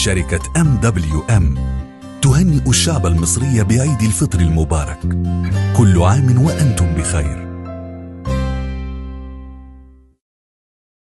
شركة ام دبليو ام تهنئ الشعب المصري بعيد الفطر المبارك. كل عام وأنتم بخير.